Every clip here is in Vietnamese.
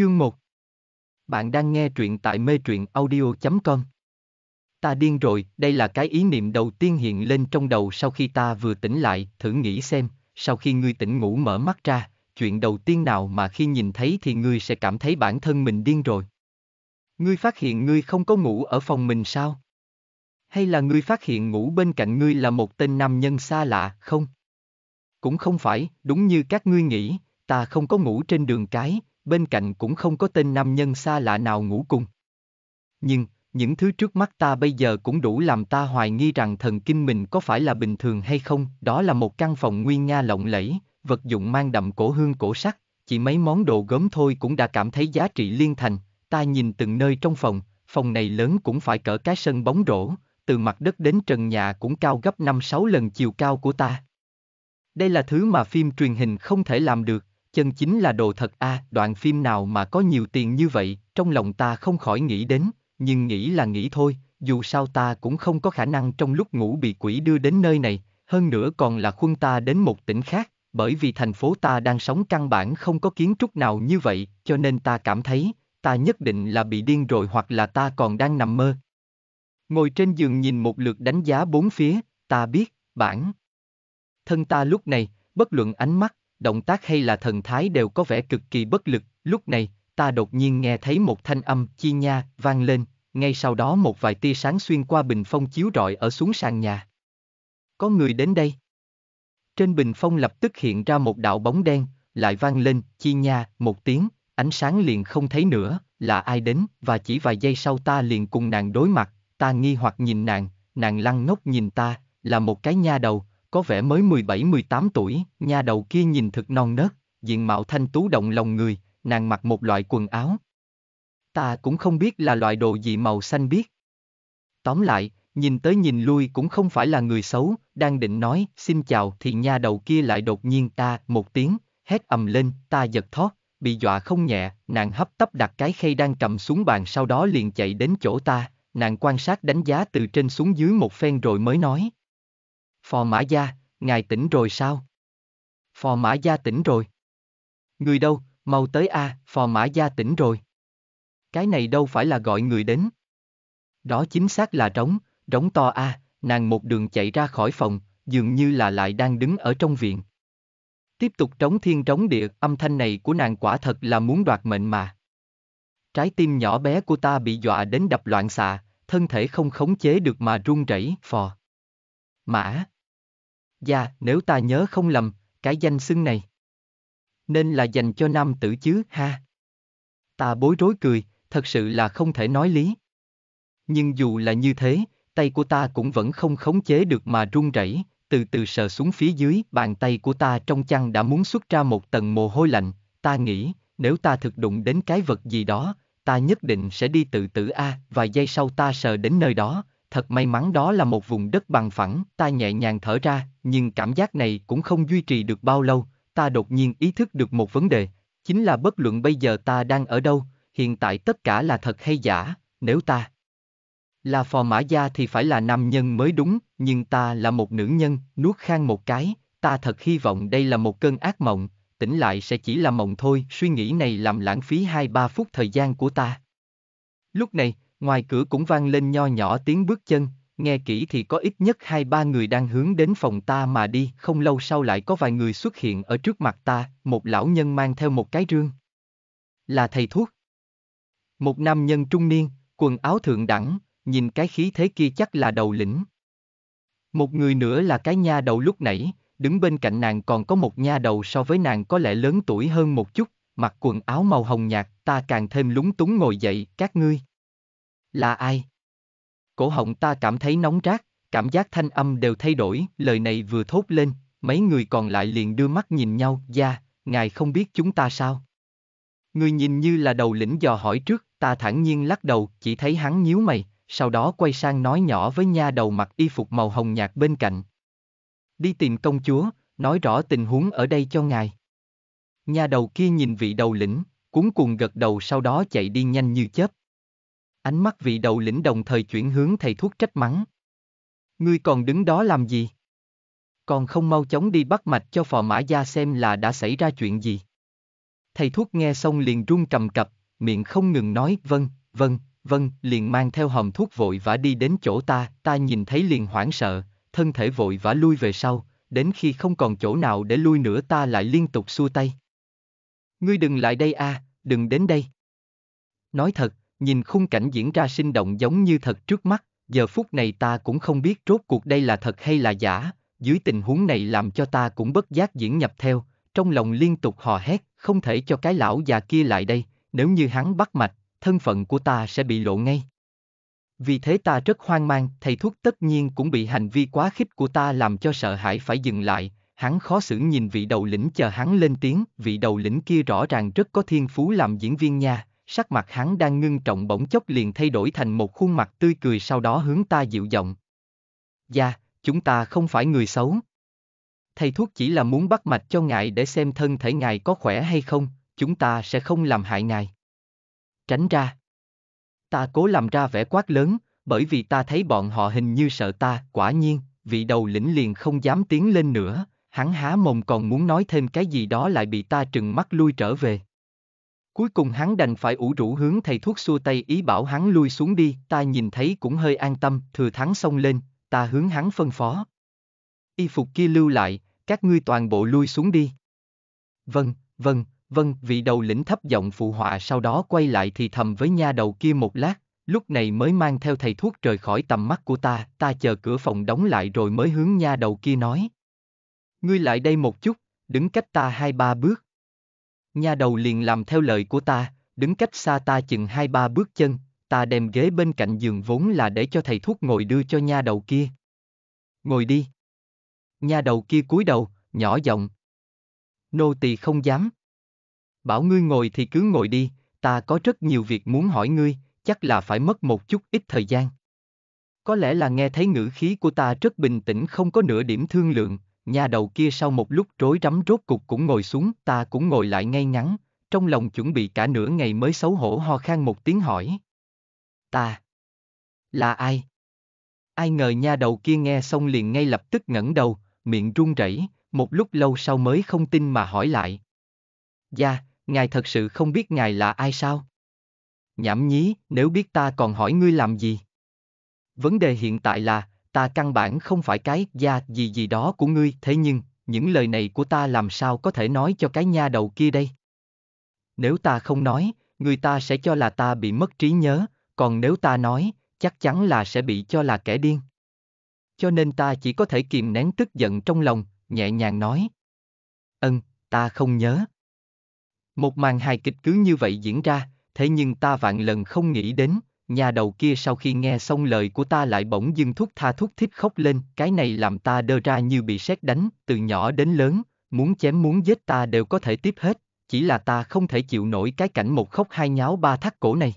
Chương 1 Bạn đang nghe truyện tại mê truyện audio.com Ta điên rồi, đây là cái ý niệm đầu tiên hiện lên trong đầu sau khi ta vừa tỉnh lại, thử nghĩ xem, sau khi ngươi tỉnh ngủ mở mắt ra, chuyện đầu tiên nào mà khi nhìn thấy thì ngươi sẽ cảm thấy bản thân mình điên rồi. Ngươi phát hiện ngươi không có ngủ ở phòng mình sao? Hay là ngươi phát hiện ngủ bên cạnh ngươi là một tên nam nhân xa lạ, không? Cũng không phải, đúng như các ngươi nghĩ, ta không có ngủ trên đường cái, bên cạnh cũng không có tên nam nhân xa lạ nào ngủ cùng. Nhưng, những thứ trước mắt ta bây giờ cũng đủ làm ta hoài nghi rằng thần kinh mình có phải là bình thường hay không, đó là một căn phòng nguyên nga lộng lẫy, vật dụng mang đậm cổ hương cổ sắc, chỉ mấy món đồ gốm thôi cũng đã cảm thấy giá trị liên thành, ta nhìn từng nơi trong phòng, phòng này lớn cũng phải cỡ cái sân bóng rổ, từ mặt đất đến trần nhà cũng cao gấp 5-6 lần chiều cao của ta. Đây là thứ mà phim truyền hình không thể làm được, chân chính là đồ thật a, đoạn phim nào mà có nhiều tiền như vậy, trong lòng ta không khỏi nghĩ đến, nhưng nghĩ là nghĩ thôi, dù sao ta cũng không có khả năng trong lúc ngủ bị quỷ đưa đến nơi này, hơn nữa còn là khuân ta đến một tỉnh khác, bởi vì thành phố ta đang sống căn bản không có kiến trúc nào như vậy, cho nên ta cảm thấy, ta nhất định là bị điên rồi hoặc là ta còn đang nằm mơ. Ngồi trên giường nhìn một lượt đánh giá bốn phía, ta biết, bản. Thân ta lúc này, bất luận ánh mắt, động tác hay là thần thái đều có vẻ cực kỳ bất lực, lúc này, ta đột nhiên nghe thấy một thanh âm chi nha vang lên, ngay sau đó một vài tia sáng xuyên qua bình phong chiếu rọi ở xuống sàn nhà. Có người đến đây. Trên bình phong lập tức hiện ra một đạo bóng đen, lại vang lên, chi nha, một tiếng, ánh sáng liền không thấy nữa, là ai đến, và chỉ vài giây sau ta liền cùng nàng đối mặt, ta nghi hoặc nhìn nàng, nàng lăng ngốc nhìn ta, là một cái nha đầu, có vẻ mới 17-18 tuổi, nha đầu kia nhìn thực non nớt, diện mạo thanh tú động lòng người, nàng mặc một loại quần áo. Ta cũng không biết là loại đồ gì màu xanh biết. Tóm lại, nhìn tới nhìn lui cũng không phải là người xấu, đang định nói, xin chào thì nha đầu kia lại đột nhiên ta, một tiếng, hét ầm lên, ta giật thót, bị dọa không nhẹ, nàng hấp tấp đặt cái khay đang cầm xuống bàn sau đó liền chạy đến chỗ ta, nàng quan sát đánh giá từ trên xuống dưới một phen rồi mới nói. Phò mã gia, ngài tỉnh rồi sao? Phò mã gia tỉnh rồi. Người đâu, mau tới a, phò mã gia tỉnh rồi. Cái này đâu phải là gọi người đến. Đó chính xác là trống, trống to a, nàng một đường chạy ra khỏi phòng, dường như là lại đang đứng ở trong viện. Tiếp tục trống thiên trống địa, âm thanh này của nàng quả thật là muốn đoạt mệnh mà. Trái tim nhỏ bé của ta bị dọa đến đập loạn xạ, thân thể không khống chế được mà run rẩy, phò. Mã. Dạ, nếu ta nhớ không lầm, cái danh xưng này. Nên là dành cho nam tử chứ, ha. Ta bối rối cười, thật sự là không thể nói lý. Nhưng dù là như thế, tay của ta cũng vẫn không khống chế được mà run rẩy, từ từ sờ xuống phía dưới, bàn tay của ta trong chăn đã muốn xuất ra một tầng mồ hôi lạnh, ta nghĩ, nếu ta thực đụng đến cái vật gì đó, ta nhất định sẽ đi tự tử a, vài giây sau ta sờ đến nơi đó, thật may mắn đó là một vùng đất bằng phẳng, ta nhẹ nhàng thở ra, nhưng cảm giác này cũng không duy trì được bao lâu, ta đột nhiên ý thức được một vấn đề, chính là bất luận bây giờ ta đang ở đâu, hiện tại tất cả là thật hay giả, nếu ta là phò mã gia thì phải là nam nhân mới đúng, nhưng ta là một nữ nhân, nuốt khang một cái, ta thật hy vọng đây là một cơn ác mộng, tỉnh lại sẽ chỉ là mộng thôi, suy nghĩ này làm lãng phí 2-3 phút thời gian của ta. Lúc này, ngoài cửa cũng vang lên nho nhỏ tiếng bước chân, nghe kỹ thì có ít nhất hai ba người đang hướng đến phòng ta mà đi, không lâu sau lại có vài người xuất hiện ở trước mặt ta, một lão nhân mang theo một cái rương. Là thầy thuốc. Một nam nhân trung niên, quần áo thượng đẳng, nhìn cái khí thế kia chắc là đầu lĩnh. Một người nữa là cái nha đầu lúc nãy, đứng bên cạnh nàng còn có một nha đầu so với nàng có lẽ lớn tuổi hơn một chút, mặc quần áo màu hồng nhạt, ta càng thêm lúng túng ngồi dậy, các ngươi. Là ai? Cổ họng ta cảm thấy nóng rát, cảm giác thanh âm đều thay đổi, lời này vừa thốt lên, mấy người còn lại liền đưa mắt nhìn nhau, gia, ngài không biết chúng ta sao? Người nhìn như là đầu lĩnh dò hỏi trước, ta thản nhiên lắc đầu, chỉ thấy hắn nhíu mày, sau đó quay sang nói nhỏ với nha đầu mặc y phục màu hồng nhạt bên cạnh. Đi tìm công chúa, nói rõ tình huống ở đây cho ngài. Nha đầu kia nhìn vị đầu lĩnh, cuốn cuồng gật đầu sau đó chạy đi nhanh như chớp. Ánh mắt vị đầu lĩnh đồng thời chuyển hướng thầy thuốc trách mắng. Ngươi còn đứng đó làm gì? Còn không mau chóng đi bắt mạch cho phò mã gia xem là đã xảy ra chuyện gì. Thầy thuốc nghe xong liền run cầm cập, miệng không ngừng nói vâng, vâng, vâng, liền mang theo hòm thuốc vội vã đi đến chỗ ta, ta nhìn thấy liền hoảng sợ, thân thể vội vã lui về sau, đến khi không còn chỗ nào để lui nữa ta lại liên tục xua tay. Ngươi đừng lại đây a, đừng đến đây. Nói thật, nhìn khung cảnh diễn ra sinh động giống như thật trước mắt, giờ phút này ta cũng không biết rốt cuộc đây là thật hay là giả, dưới tình huống này làm cho ta cũng bất giác diễn nhập theo, trong lòng liên tục hò hét, không thể cho cái lão già kia lại đây, nếu như hắn bắt mạch, thân phận của ta sẽ bị lộ ngay. Vì thế ta rất hoang mang, thầy thuốc tất nhiên cũng bị hành vi quá khích của ta làm cho sợ hãi phải dừng lại, hắn khó xử nhìn vị đầu lĩnh chờ hắn lên tiếng, vị đầu lĩnh kia rõ ràng rất có thiên phú làm diễn viên nha, sắc mặt hắn đang ngưng trọng bỗng chốc liền thay đổi thành một khuôn mặt tươi cười sau đó hướng ta dịu giọng. Dạ, chúng ta không phải người xấu. Thầy thuốc chỉ là muốn bắt mạch cho ngài để xem thân thể ngài có khỏe hay không, chúng ta sẽ không làm hại ngài. Tránh ra. Ta cố làm ra vẻ quát lớn, bởi vì ta thấy bọn họ hình như sợ ta, quả nhiên, vị đầu lĩnh liền không dám tiến lên nữa, hắn há mồm còn muốn nói thêm cái gì đó lại bị ta trừng mắt lui trở về. Cuối cùng hắn đành phải ủ rũ hướng thầy thuốc xua tay ý bảo hắn lui xuống đi, ta nhìn thấy cũng hơi an tâm, thừa thắng xông lên, ta hướng hắn phân phó. Y phục kia lưu lại, các ngươi toàn bộ lui xuống đi. Vâng, vâng, vâng, vị đầu lĩnh thấp giọng phụ họa sau đó quay lại thì thầm với nha đầu kia một lát, lúc này mới mang theo thầy thuốc rời khỏi tầm mắt của ta, ta chờ cửa phòng đóng lại rồi mới hướng nha đầu kia nói. Ngươi lại đây một chút, đứng cách ta hai ba bước. Nha đầu liền làm theo lời của ta, đứng cách xa ta chừng hai ba bước chân, ta đem ghế bên cạnh giường vốn là để cho thầy thuốc ngồi đưa cho nha đầu kia. Ngồi đi. Nha đầu kia cúi đầu, nhỏ giọng. Nô tỳ không dám. Bảo ngươi ngồi thì cứ ngồi đi, ta có rất nhiều việc muốn hỏi ngươi, chắc là phải mất một chút ít thời gian. Có lẽ là nghe thấy ngữ khí của ta rất bình tĩnh không có nửa điểm thương lượng, nhà đầu kia sau một lúc rối rắm rốt cục cũng ngồi xuống, ta cũng ngồi lại ngay ngắn, trong lòng chuẩn bị cả nửa ngày mới xấu hổ ho khan một tiếng hỏi. Ta. Là ai? Ai ngờ nha đầu kia nghe xong liền ngay lập tức ngẩng đầu, miệng run rẩy, một lúc lâu sau mới không tin mà hỏi lại. Dạ, ngài thật sự không biết ngài là ai sao? Nhảm nhí, nếu biết ta còn hỏi ngươi làm gì? Vấn đề hiện tại là, ta căn bản không phải cái gia gì gì đó của ngươi, thế nhưng, những lời này của ta làm sao có thể nói cho cái nha đầu kia đây? Nếu ta không nói, người ta sẽ cho là ta bị mất trí nhớ, còn nếu ta nói, chắc chắn là sẽ bị cho là kẻ điên. Cho nên ta chỉ có thể kìm nén tức giận trong lòng, nhẹ nhàng nói. Ân, ta không nhớ. Một màn hài kịch cứ như vậy diễn ra, thế nhưng ta vạn lần không nghĩ đến, nhà đầu kia sau khi nghe xong lời của ta lại bỗng dưng thúc tha thúc thích khóc lên, cái này làm ta đơ ra như bị sét đánh, từ nhỏ đến lớn, muốn chém muốn giết ta đều có thể tiếp hết, chỉ là ta không thể chịu nổi cái cảnh một khóc hai nháo ba thắt cổ này.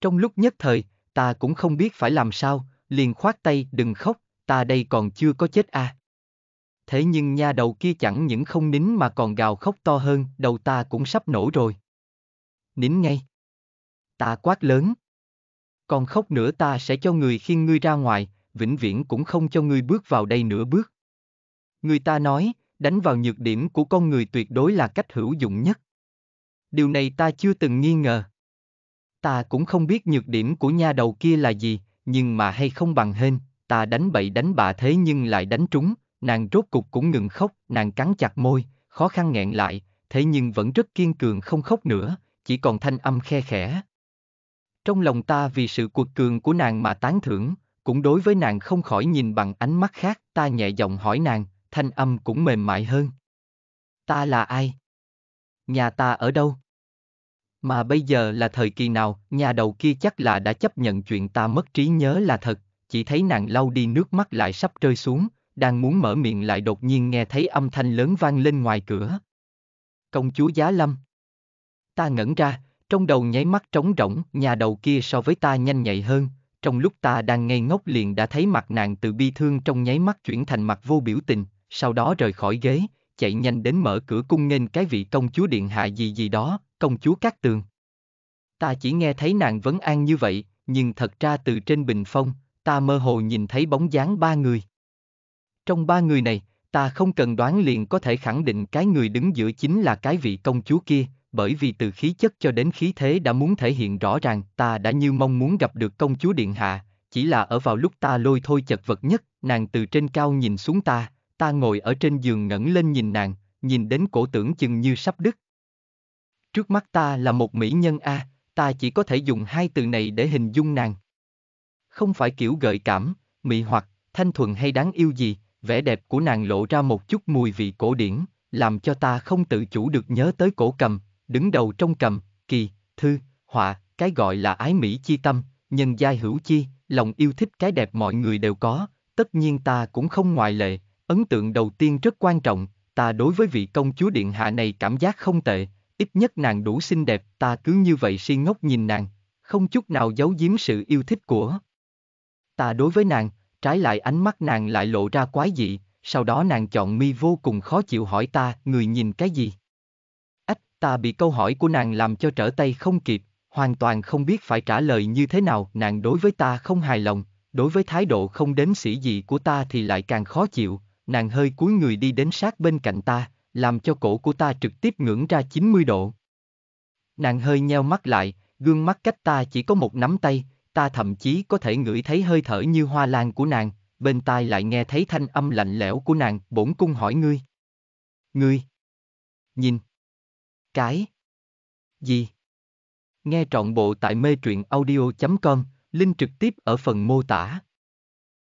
Trong lúc nhất thời, ta cũng không biết phải làm sao, liền khoát tay đừng khóc, ta đây còn chưa có chết à. Thế nhưng nha đầu kia chẳng những không nín mà còn gào khóc to hơn, đầu ta cũng sắp nổ rồi. Nín ngay. Ta quát lớn. Còn khóc nữa ta sẽ cho người khiêng ngươi ra ngoài, vĩnh viễn cũng không cho ngươi bước vào đây nửa bước. Người ta nói, đánh vào nhược điểm của con người tuyệt đối là cách hữu dụng nhất. Điều này ta chưa từng nghi ngờ. Ta cũng không biết nhược điểm của nha đầu kia là gì, nhưng mà hay không bằng hên, ta đánh bậy đánh bạ thế nhưng lại đánh trúng, nàng rốt cục cũng ngừng khóc, nàng cắn chặt môi, khó khăn nghẹn lại, thế nhưng vẫn rất kiên cường không khóc nữa, chỉ còn thanh âm khe khẽ. Trong lòng ta vì sự cuột cường của nàng mà tán thưởng, cũng đối với nàng không khỏi nhìn bằng ánh mắt khác, ta nhẹ giọng hỏi nàng, thanh âm cũng mềm mại hơn. Ta là ai? Nhà ta ở đâu? Mà bây giờ là thời kỳ nào, nhà đầu kia chắc là đã chấp nhận chuyện ta mất trí nhớ là thật, chỉ thấy nàng lau đi nước mắt lại sắp rơi xuống, đang muốn mở miệng lại đột nhiên nghe thấy âm thanh lớn vang lên ngoài cửa. Công chúa Giá Lâm. Ta ngẩn ra, trong đầu nháy mắt trống rỗng, nhà đầu kia so với ta nhanh nhạy hơn, trong lúc ta đang ngây ngốc liền đã thấy mặt nàng từ bi thương trong nháy mắt chuyển thành mặt vô biểu tình, sau đó rời khỏi ghế, chạy nhanh đến mở cửa cung nghênh cái vị công chúa điện hạ gì gì đó, công chúa Cát Tường. Ta chỉ nghe thấy nàng vấn an như vậy, nhưng thật ra từ trên bình phong, ta mơ hồ nhìn thấy bóng dáng ba người. Trong ba người này, Ta không cần đoán liền có thể khẳng định cái người đứng giữa chính là cái vị công chúa kia, bởi vì từ khí chất cho đến khí thế đã muốn thể hiện rõ ràng ta đã như mong muốn gặp được công chúa Điện Hạ, chỉ là ở vào lúc ta lôi thôi chật vật nhất, nàng từ trên cao nhìn xuống ta, ta ngồi ở trên giường ngẩng lên nhìn nàng, nhìn đến cổ tưởng chừng như sắp đứt. Trước mắt ta là một mỹ nhân A, ta chỉ có thể dùng hai từ này để hình dung nàng. Không phải kiểu gợi cảm, mị hoặc, thanh thuần hay đáng yêu gì, vẻ đẹp của nàng lộ ra một chút mùi vị cổ điển, làm cho ta không tự chủ được nhớ tới cổ cầm, đứng đầu trong cầm, kỳ, thư, họa, cái gọi là ái mỹ chi tâm, nhân giai hữu chi, lòng yêu thích cái đẹp mọi người đều có, tất nhiên ta cũng không ngoại lệ, ấn tượng đầu tiên rất quan trọng, ta đối với vị công chúa điện hạ này cảm giác không tệ, ít nhất nàng đủ xinh đẹp, ta cứ như vậy si ngốc nhìn nàng, không chút nào giấu giếm sự yêu thích của. Ta đối với nàng, trái lại ánh mắt nàng lại lộ ra quái dị, sau đó nàng chọn mi vô cùng khó chịu hỏi ta, người nhìn cái gì? Ta bị câu hỏi của nàng làm cho trở tay không kịp, hoàn toàn không biết phải trả lời như thế nào, nàng đối với ta không hài lòng, đối với thái độ không đến sĩ gì của ta thì lại càng khó chịu, nàng hơi cúi người đi đến sát bên cạnh ta, làm cho cổ của ta trực tiếp ngưỡng ra 90 độ. Nàng hơi nheo mắt lại, gương mắt cách ta chỉ có một nắm tay, ta thậm chí có thể ngửi thấy hơi thở như hoa lan của nàng, bên tai lại nghe thấy thanh âm lạnh lẽo của nàng, bổn cung hỏi ngươi. Ngươi. Nhìn. Cái. Gì? Nghe trọn bộ tại mê truyện audio.com, link trực tiếp ở phần mô tả.